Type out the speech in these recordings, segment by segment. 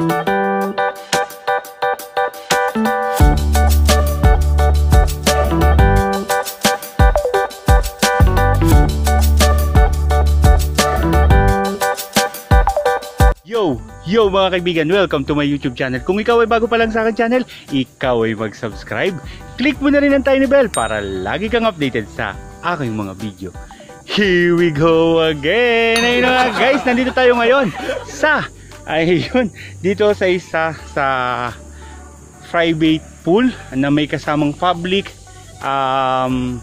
Yo! Yo mga kaibigan, welcome to my YouTube channel. Kung ikaw ay bago pa lang sa akin channel, ikaw ay mag-subscribe. Click mo na rin ang tiny bell para lagi kang updated sa aking mga video. Here we go again! Ayun na nga guys, nandito tayo ngayon sa, ayun, dito sa isa sa private pool na may kasamang public um,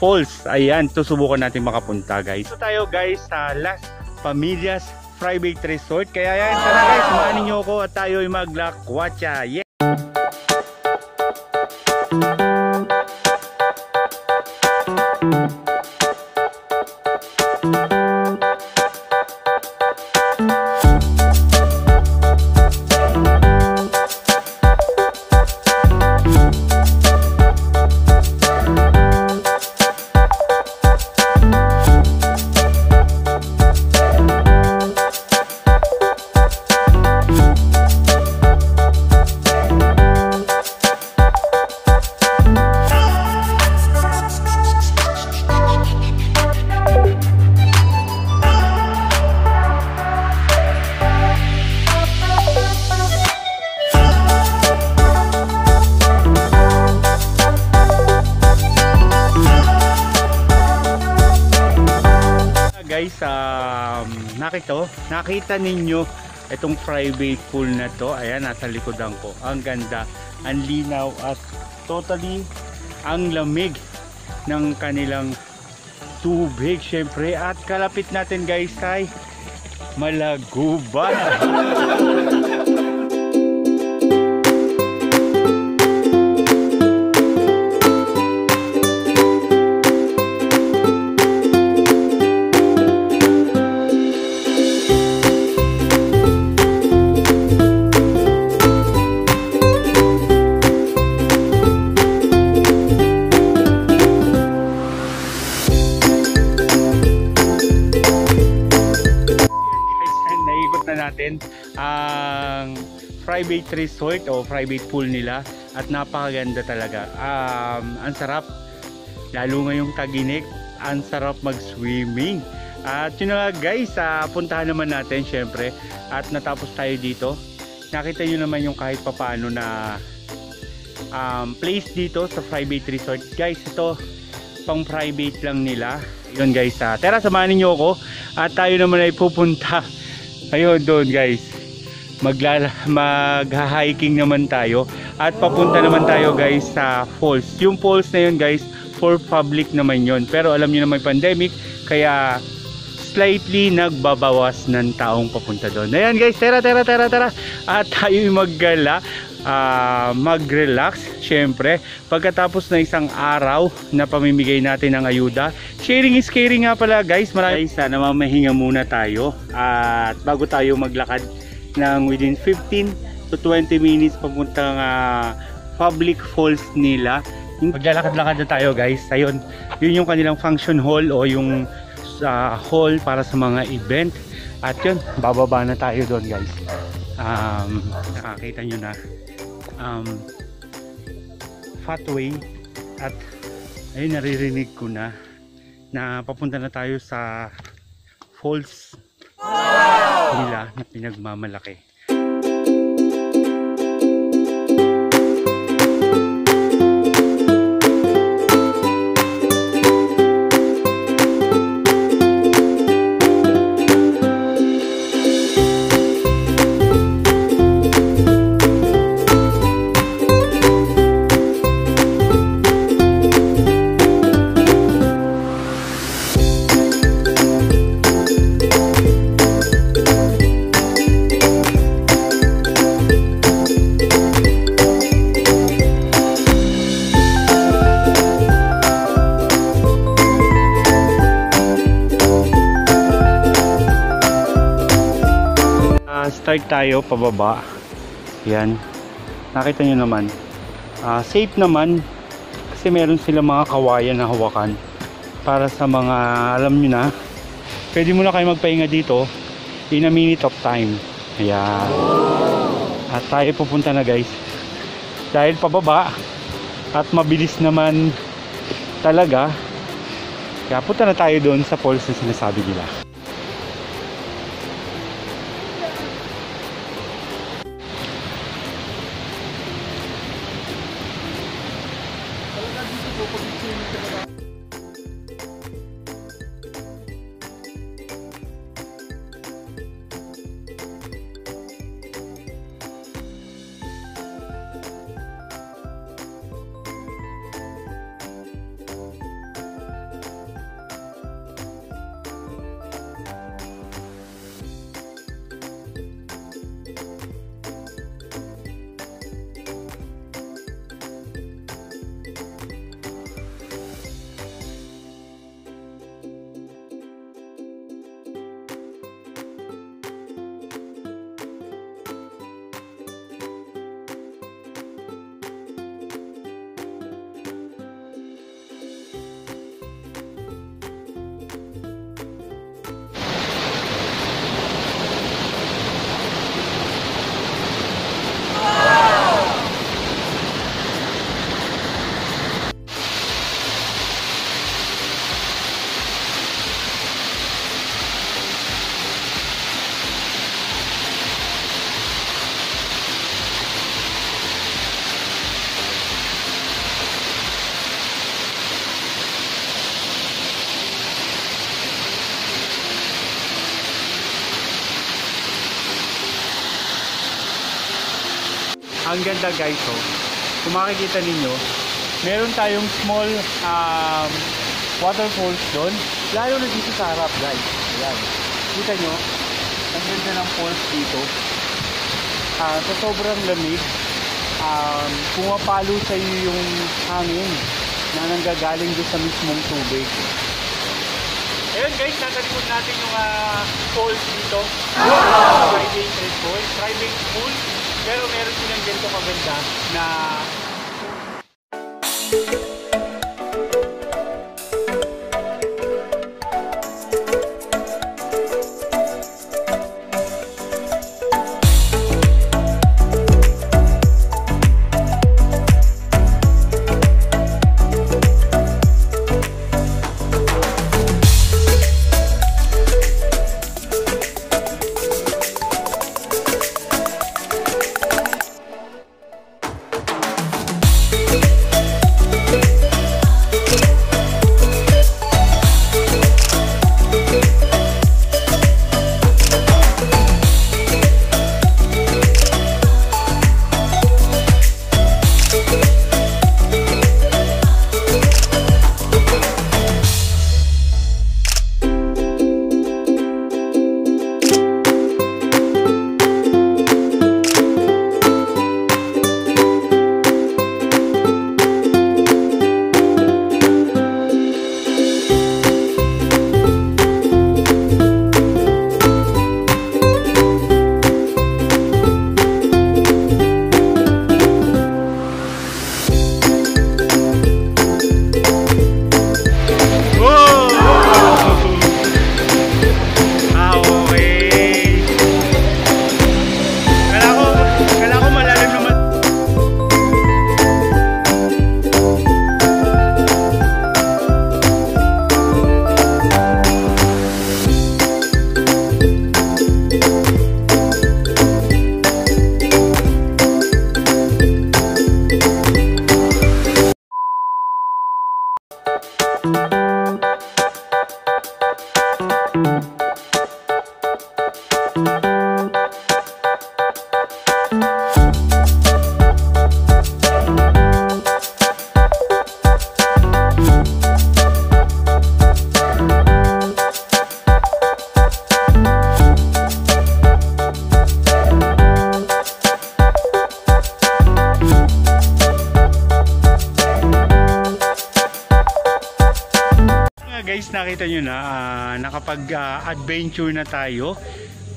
falls. Ayan, susubukan natin makapunta guys. Dito tayo guys sa Las Familias Private Resort. Kaya yan, tara guys, samahan niyo ako at tayo ay maglakwatsa. Yeah! Nakita ninyo itong private pool na to. Ayan nasa likodan ko. Ang ganda ang linaw at totally ang lamig ng kanilang tubig syempre. At kalapit natin guys ay Malaguban naikot na natin ang private resort o private pool nila at napakaganda talaga. Um, ang sarap, lalo ngayong taginik, ang sarap mag-swimming. At yun na nga guys, uh, puntahan naman natin syempre at natapos tayo dito. Nakita nyo naman yung kahit papano na um, place dito sa private resort. Guys, ito pang private lang nila. Yun guys, uh, tara samahan niyo ako at tayo naman ay pupunta ayun doon guys. Maglala mag-hiking naman tayo. At papunta naman tayo guys sa falls. Yung falls na yun guys for public naman yun. Pero alam niyo naman pandemic kaya slightly nagbabawas ng taong papunta doon. Ayan guys tara tara tara tara. At tayo maggala uh, mag-relax syempre. Pagkatapos na isang araw na pamimigay natin ng ayuda sharing is caring nga pala guys. Marami sana mamahinga muna tayo. At bago tayo maglakad ng within 15 to 20 minutes papuntang uh, public falls nila. Maglalakad-lakad na tayo guys. Ayun yun yung kanilang function hall o yung uh, hall para sa mga event. At yun bababa na tayo doon guys. Um, nakakita nyo na um, pathway at ayun naririnig ko na na papunta na tayo sa falls nila na pinagmamalaki. Start tayo pababa. Yan. Nakita nyo naman. Ah, safe naman kasi meron sila mga kawayan na hawakan para sa mga alam nyo na pwede mo na kayo magpahinga dito in a minute of time. Ayan. At tayo pupunta na guys. Dahil pababa at mabilis naman talaga kaya punta na tayo doon sa falls na sinasabi nila. 広告中にってこと Ang ganda guys oh. Kung makikita ninyo, meron tayong small um, waterfalls doon. Lalo na dito sa harap guys. Ayan. Kita nyo, ang ganda ng falls dito. Ah, sa sobrang lamig, um, pumapalo sa iyo yung hangin na nanggagaling doon sa mismong tubig. Ayun guys, nasa likod natin yung ah, falls dito. Private Red Falls, private pool. Pero meron silang ganito maganda na guys, nakita nyo na, ah, nakapag-adventure na tayo.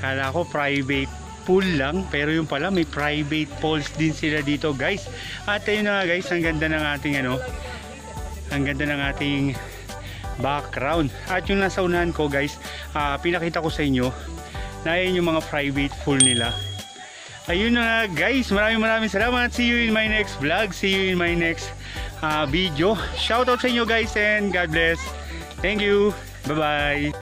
Kala ko private pool lang, pero yung pala may private pools din sila dito guys. At ayun na nga guys, ang ganda ng ating ano, ang ganda ng ating background. At yung nasa unahan ko guys, ah, pinakita ko sa inyo na yun yung mga private pool nila. Ayun na nga guys, maraming maraming salamat. See you in my next vlog. See you in my next ah, video. Shout out sa inyo guys and God bless. Thank you. Bye-bye.